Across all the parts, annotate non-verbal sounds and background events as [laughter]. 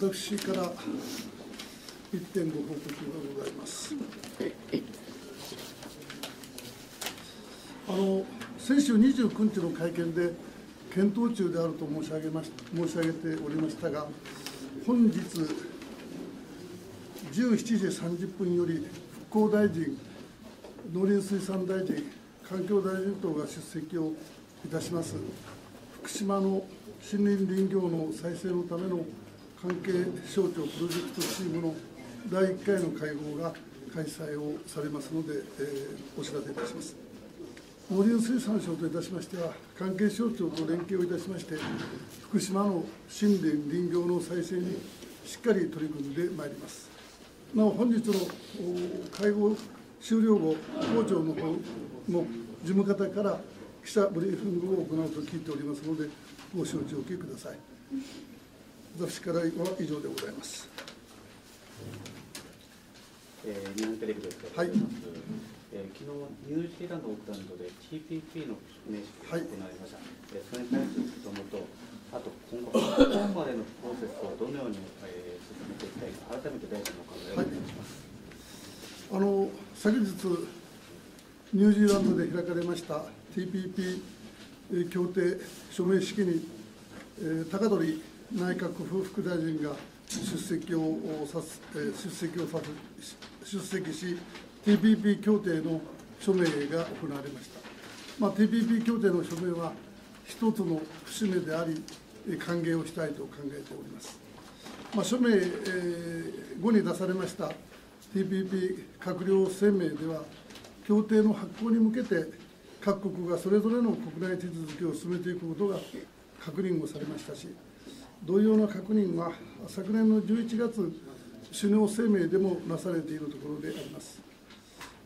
私から一点ご報告がございます。あの先週29日の会見で検討中であると申し上げまし申し上げておりましたが、本日17時30分より復興大臣、農林水産大臣、環境大臣等が出席をいたします。福島の森林林業の再生のための関係省庁プロジェクトチームの第1回の会合が開催をされますので、えーお知らせいたします。農林水産省といたしましては、関係省庁と連携をいたしまして、福島の森林林業の再生にしっかり取り組んでまいります。なお、本日の会合終了後、校長の方の事務方から記者ブリーフィングを行うと聞いておりますので、ご承知おきください。私からは以上でございます。えー日本テレビですはい。えー昨日ニュージーランド・オークランドで TPP の名式がはい。行われました、えーそれに対する質問と、あと今後、今までのプロセスをどのように、えー進めていきたいか、改めて大臣のお考えをお願いします。あの昨日、ニュージーランドで開かれました TPP えー協定署名式に、えー高鳥内閣府副大臣が出席をさす、出席をさす出席し、TPP 協定の署名が行われました。まあ、TPP 協定の署名は、一つの節目であり、歓迎をしたいと考えております。まあ、署名、えー後に出されました TPP 閣僚声明では、協定の発効に向けて、各国がそれぞれの国内手続きを進めていくことが確認をされましたし、同様の確認は、昨年の11月、首脳声明でもなされているところであります。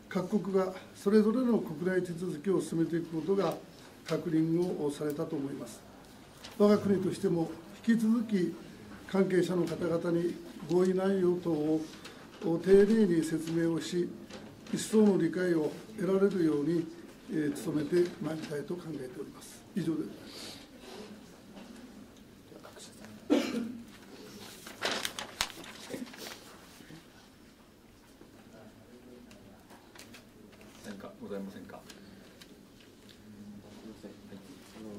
各国がそれぞれの国内手続きを進めていくことが確認をされたと思います。我が国としても引き続き関係者の方々に合意内容等を丁寧に説明をし、一層の理解を得られるように、えー努めてまいりたいと考えております。以上でございます。何かございませんか。すみません、あの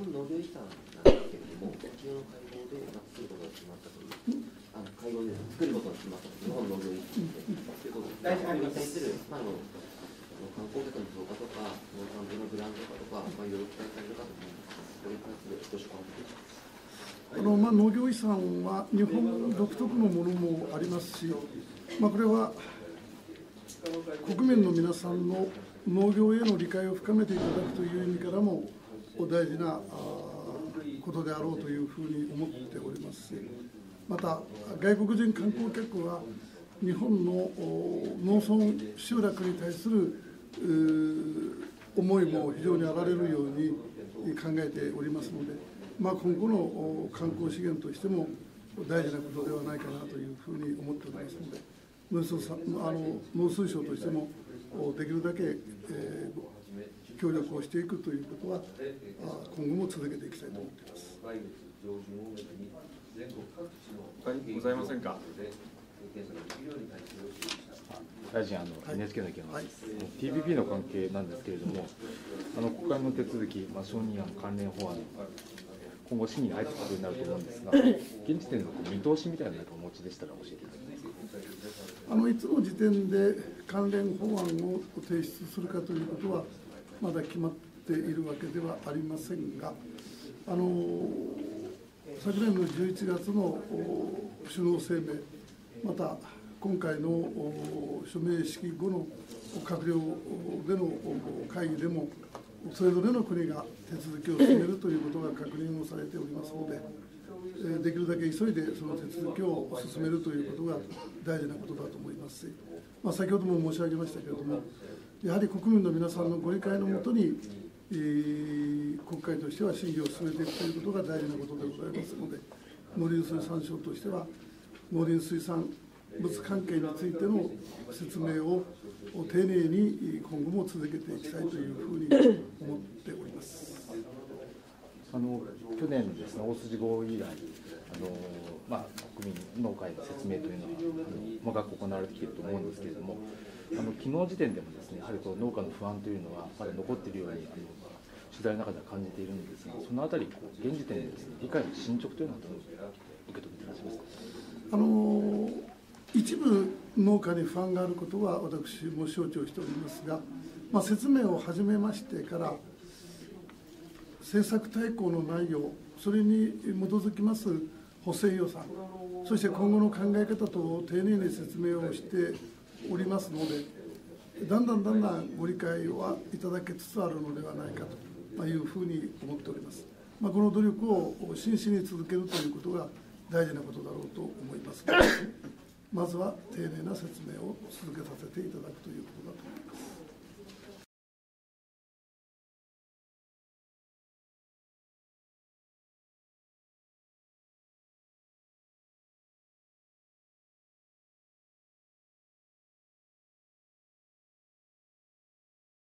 本農業遺産なんですけれども、昨日の会合で、まあ、作ることが決まったという、あの会合で作ることが決まったと、日本農業遺産で、ということで、それに対する、まあ、あの観光客の増加とか、農産物のブランド化とか、まあ、いろいろ期待されるかと思うんですけど、それに関するご所感をお聞きします。あのまあ、農業遺産は日本独特のものもありますし、まあ、これは国民の皆さんの農業への理解を深めていただくという意味からも大事なことであろうというふうに思っておりますしまた外国人観光客は日本の農村集落に対する思いも非常にあられるように考えておりますので、まあ、今後の観光資源としても大事なことではないかなというふうに思っておりますので、農水省としてもできるだけ、えー協力をしていくということは、あ今後も続けていきたいと思っています。他にございませんか？大臣、あのはい NHK の意見なんです、はい TPP の関係なんですけれども、あの国会の手続き、まあ、承認案、関連法案、今後、審議に入っていくことになると思うんですが、現時点の見通しみたいなのをお持ちでしたら教えていただけますか？あのいつの時点で関連法案を提出するかということは、まだ決まっているわけではありませんが、あの昨年の11月の首脳声明、また今回の署名式後の閣僚での会議でも、それぞれの国が手続きを進めるということが確認をされておりますので、できるだけ急いでその手続きを進めるということが大事なことだと思いますし、まあ、先ほども申し上げましたけれども、やはり国民の皆さんのご理解のもとに、えー国会としては審議を進めていくということが大事なことでございますので、農林水産省としては、農林水産物関係についての説明を丁寧に今後も続けていきたいというふうに思っております。あの去年ですね、大筋合意以来、あのまあ、国民、農家への説明というのが、あの長く行われてきていると思うんですけれども、あの昨日時点でもですね、やはりこう農家の不安というのは、まだ残っているように、あの取材の中では感じているんですが、そのあたり、現時点でです、ね、理解の進捗というのはどう受け止めていらっしゃいますか？あの一部農家に不安があることは私も承知をしておりますが、まあ、説明を始めましてから政策大綱の内容それに基づきます補正予算そして今後の考え方等を丁寧に説明をしておりますのでだんだんだんだんご理解はいただけつつあるのではないかというふうに思っております、まあ、この努力を真摯に続けるということが大事なことだろうと思いますが [laughs] まずは丁寧な説明を続けさせていただくということだと思います。